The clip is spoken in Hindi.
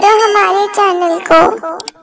करो हमारे चैनल को।